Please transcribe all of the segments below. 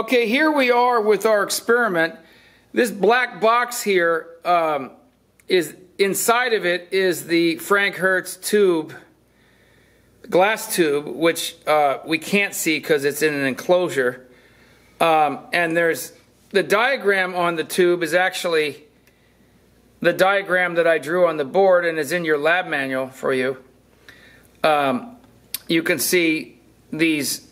Okay, here we are with our experiment. This black box here um, is inside of it is the Franck Hertz tube, glass tube, which uh, we can't see because it's in an enclosure. Um, and there's the diagram on the tube is actually the diagram that I drew on the board and is in your lab manual for you. Um, you can see these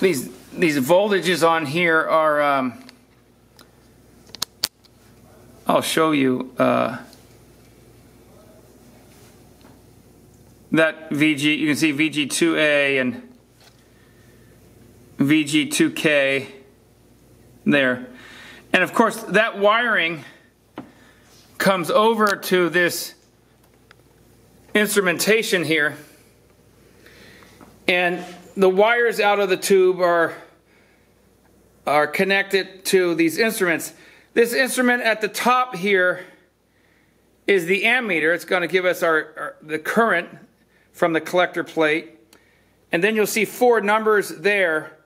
these these voltages on here are um, I'll show you uh, that VG you can see VG2A and VG2K there. And of course that wiring comes over to this instrumentation here. And the wires out of the tube are are connected to these instruments. This instrument at the top here is the ammeter. It's going to give us our, our, the current from the collector plate. And then you'll see four numbers there.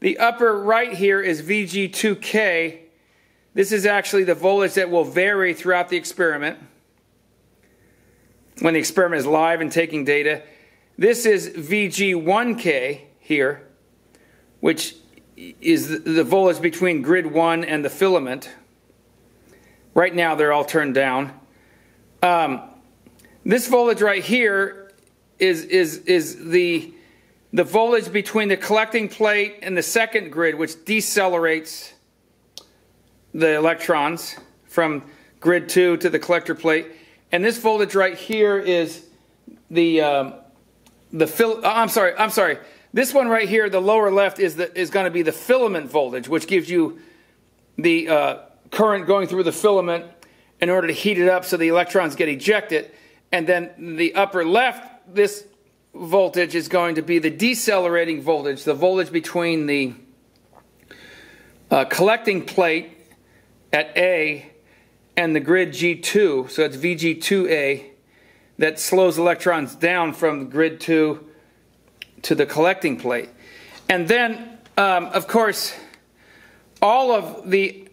The upper right here is VG2K. This is actually the voltage that will vary throughout the experiment when the experiment is live and taking data. This is VG1K here, which is the voltage between grid 1 and the filament. Right now they're all turned down. Um, this voltage right here is, is, is the, the voltage between the collecting plate and the second grid, which decelerates the electrons from grid 2 to the collector plate. And this voltage right here is the, um, the fil uh, I'm sorry, I'm sorry. This one right here, the lower left, is, the, is going to be the filament voltage, which gives you the uh, current going through the filament in order to heat it up so the electrons get ejected. And then the upper left, this voltage is going to be the decelerating voltage, the voltage between the uh, collecting plate at A and the grid G2, so it's VG2A, that slows electrons down from grid 2 to the collecting plate. And then, um, of course, all of the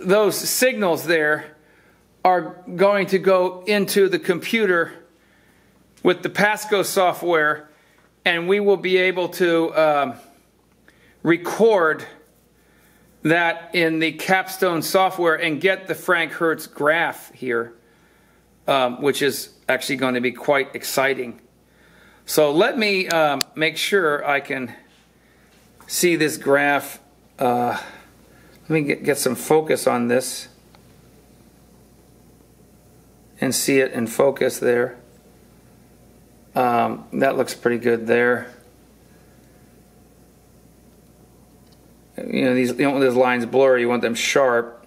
those signals there are going to go into the computer with the Pasco software, and we will be able to um, record that in the Capstone software and get the Franck Hertz graph here, um, which is actually going to be quite exciting. So let me um, make sure I can see this graph. Uh, let me get, get some focus on this and see it in focus there. Um, that looks pretty good there. You know, these you don't want those lines blurry, you want them sharp.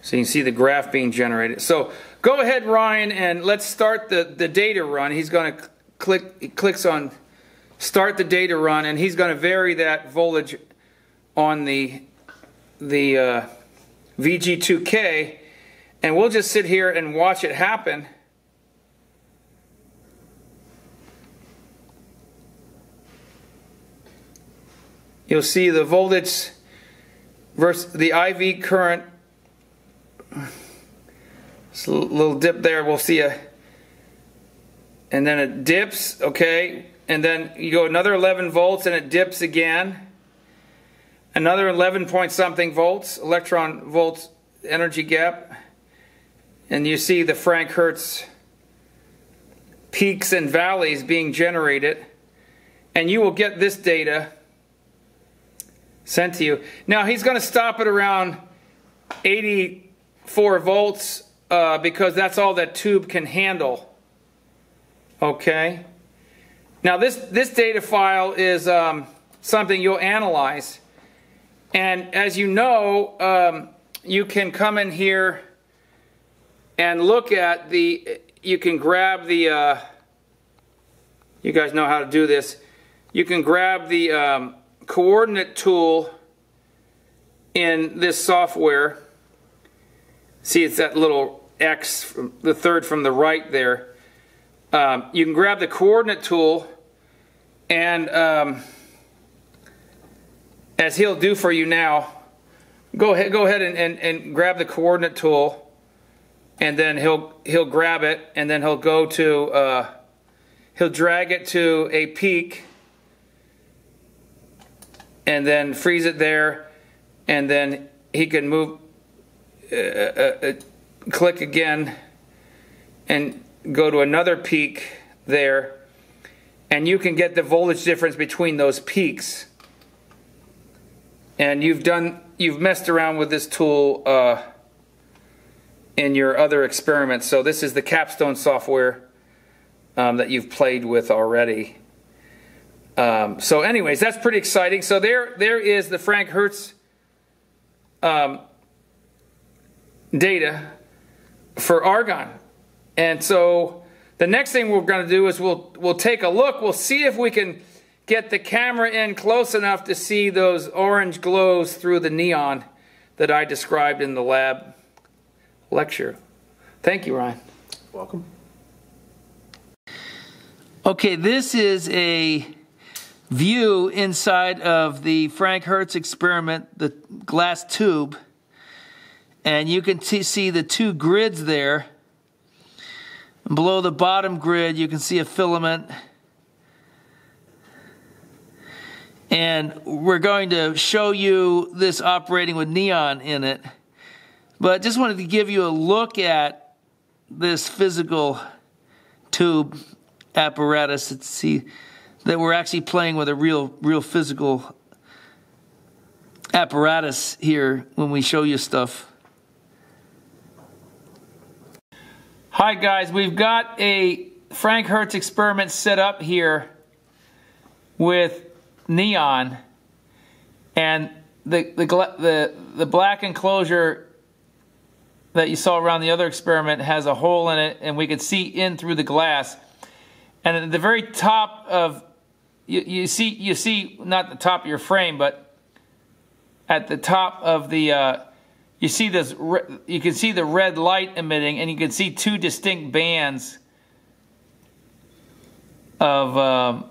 So you can see the graph being generated. So go ahead, Ryan, and let's start the, the data run. He's going to click, he clicks on start the data run, and he's going to vary that voltage on the, the uh, VG2K, and we'll just sit here and watch it happen. You'll see the voltage versus the IV current. It's a little dip there. We'll see a and then it dips, okay, and then you go another 11 volts and it dips again. Another 11 point something volts, electron volts energy gap. And you see the Franck Hertz peaks and valleys being generated. And you will get this data sent to you. Now he's going to stop at around 84 volts uh, because that's all that tube can handle. Okay. Now this, this data file is um, something you'll analyze. And as you know, um, you can come in here and look at the, you can grab the, uh, you guys know how to do this. You can grab the um, coordinate tool in this software. See, it's that little X, the third from the right there um, you can grab the coordinate tool and um, as he'll do for you now, go ahead, go ahead and, and, and grab the coordinate tool, and then he'll he'll grab it, and then he'll go to uh, he'll drag it to a peak, and then freeze it there, and then he can move, uh, uh, uh click again, and go to another peak there, and you can get the voltage difference between those peaks and you've done you've messed around with this tool uh, in your other experiments. So this is the capstone software um, that you've played with already. Um, so, anyways, that's pretty exciting. So there there is the Franck Hertz um, data for argon, and so the next thing we're going to do is we'll we'll take a look. We'll see if we can get the camera in close enough to see those orange glows through the neon that I described in the lab lecture. Thank you, Ryan. Welcome. Okay, this is a view inside of the Franck Hertz experiment, the glass tube. And you can see the two grids there. And below the bottom grid, you can see a filament And we're going to show you this operating with neon in it. But just wanted to give you a look at this physical tube apparatus to see that we're actually playing with a real, real physical apparatus here when we show you stuff. Hi guys, we've got a Franck Hertz experiment set up here with neon, and the the the the black enclosure that you saw around the other experiment has a hole in it, and we could see in through the glass. And at the very top of you, you see you see not the top of your frame, but at the top of the uh, you see this you can see the red light emitting, and you can see two distinct bands of um,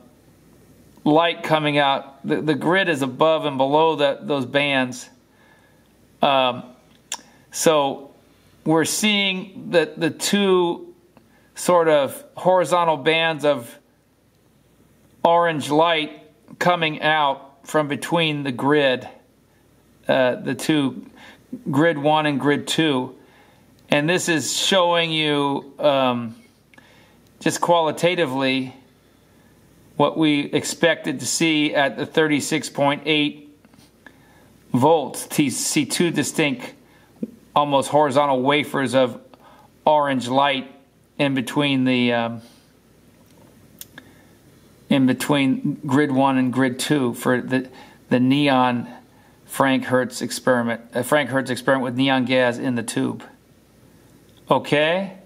light coming out. The, the grid is above and below that those bands. Um, so we're seeing the, the two sort of horizontal bands of orange light coming out from between the grid, uh, the two, grid one and grid two. And this is showing you um, just qualitatively what we expected to see at the 36.8 volts to see two distinct, almost horizontal wafers of orange light in between the um, in between grid one and grid two for the the neon Franck Hertz experiment, a Franck Hertz experiment with neon gas in the tube. Okay.